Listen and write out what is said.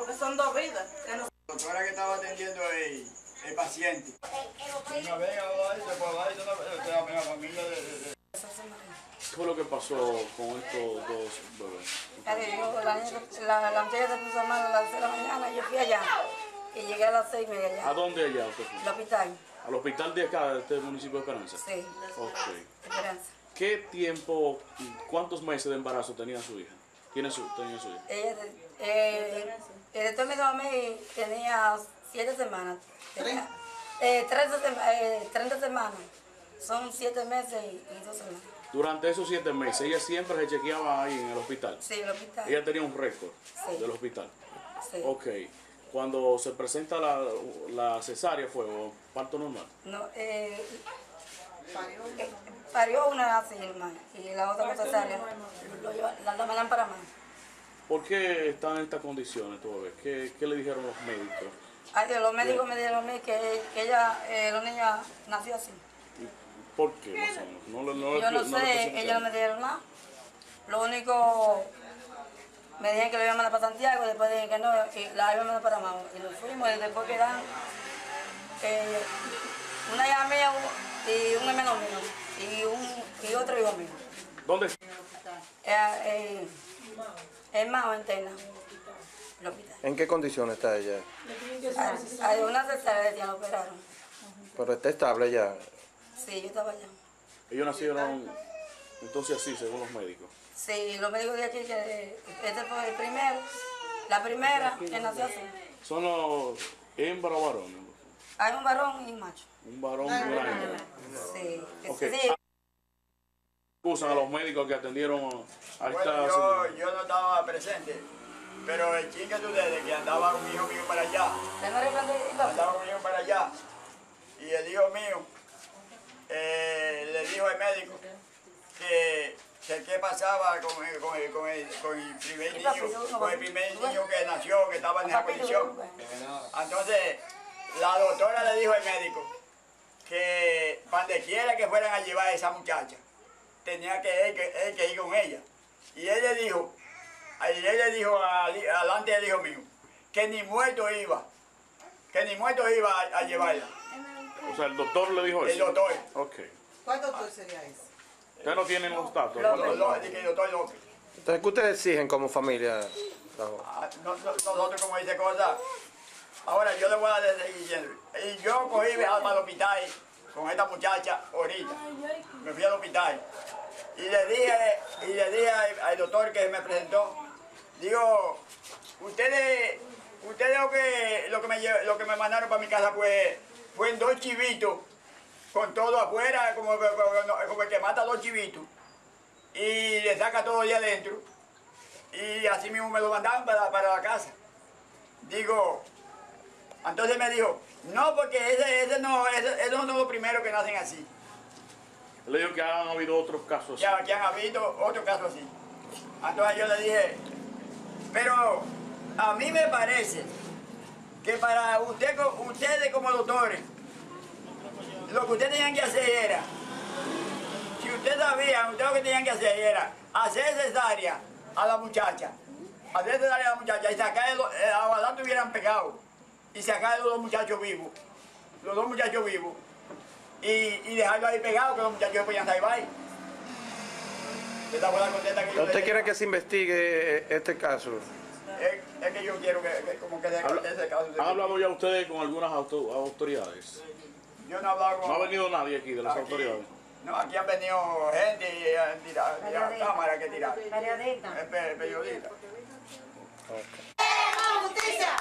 porque son dos vidas. que no- La doctora que estaba atendiendo el, el paciente. Yo tengo la familia de- ¿Qué fue lo que pasó con estos dos bebés? La, la, muchacha se puso mal a las 6 de la mañana, yo fui allá y llegué a las 6 y media ¿A allá, dónde allá usted fue? al hospital. ¿Al hospital de acá, de este municipio de Esperanza? Sí, Ok. Esperanza. ¿Qué tiempo, cuántos meses de embarazo tenía su hija? ¿Tiene su, tenía su hija? Ella, eh, el doctor me dijo a mí tenía 7 semanas. Tenía, eh, 30, sema- eh, 30 semanas. Son 7 meses y, y 2 semanas. Durante esos siete meses, ella siempre se chequeaba ahí en el hospital. Sí, el hospital. Ella tenía un récord Sí. del hospital. Sí. Ok. Cuando se presenta la, la cesárea fue o parto normal. No, eh, eh, parió una así, hermano, y la otra sale. Lo lleva- la, la mandan para más. ¿Por qué están en estas condiciones bebé? ¿Qué, qué le dijeron los médicos? Ay, Dios, los médicos me dijeron a mí que, que ella, eh, la niña nació así. ¿Por qué más o menos? No, le- no le- Yo no sé, ellos no me dijeron nada. Lo único, me dijeron que lo iban a mandar para Santiago, después dijeron que no, y la iban a mandar para Mao. Y nos fuimos, y después quedan eh, una hija mía y un hermano mío, y, un, y otro hijo mío. ¿Dónde? Eh, eh, en en Tena, el hospital. ¿En qué condición está ella? Hay- una cesárea, decían, la operaron. Pero está estable ya. Sí, yo estaba allá. Ellos nacieron entonces así, según los médicos. Sí, los médicos de aquí, que este fue el primero, la primera que nació así. ¿Son los hembra o varones? Hay un varón y un macho. Un varón y una hembra. Sí, Ok. sí. Acusan a los médicos que atendieron a esta Bueno, yo, señora. yo no estaba presente, pero el chico de ustedes que andaba un hijo mío para allá, andaba un hijo para allá, y el hijo mío eh, le dijo al médico que, que qué pasaba con el, con el, con el, con el primer ¿Y papi, niño, con el primer niño que nació, que estaba en esa condición. Entonces, la doctora le dijo al médico que cuando quiera que fueran a llevar a esa muchacha, tenía que él, que él que ir con ella. Y él le dijo, él le dijo al- alante del hijo mío, que ni muerto iba, que ni muerto iba a, a llevarla, O sea, el doctor le dijo el eso. doctor, Ok. ¿Cuál doctor sería ese? Ustedes no tienen los datos. El, doctor- el doctor López. Entonces, ¿qué ustedes exigen como familia? Ah, no- no- nosotros como dice cosa, ahora yo le voy a decir diciendo, y yo cogí al para el hospital con esta muchacha ahorita, me fui al hospital y le dije, y le dije al, al doctor que me presentó, digo, ustedes, ustedes lo que, lo que me lo que me mandaron para mi casa fue, fue dos chivitos, con todo afuera, como, como, como el que mata dos chivitos, y le saca todo allá adentro y así mismo me lo mandaban para, para la casa. Digo, entonces me dijo, no, porque ese, ese no, ese, esos no son los primeros que nacen así. Le digo que han habido otros casos. así. Ya, que han habido otro caso así. Entonces yo le dije, pero a mí me parece que para usted, ustedes como doctores, lo que ustedes tenían que hacer era, si ustedes sabían, ustedes lo que tenían que hacer era hacer cesárea a la muchacha, hacer cesárea a la muchacha y sacar, eh, ojalá tuvieran pegado y sacar los dos muchachos vivos, los dos muchachos vivos y, y dejarlo ahí pegado que los muchachos podían salir ahí. Esa fue la contesta que yo le ¿Usted quiere que se investigue eh, este caso? Es, es que yo quiero que, que como que se Habla- ese caso. ¿Han hablado ya ustedes con algunas auto- autoridades? Yo no he hablado con... No ha venido nadie aquí de las aquí. autoridades. No, aquí han venido gente y han tirado, tirado cámara que tirar. Periodista. Es pe- periodista. ¡Queremos justicia!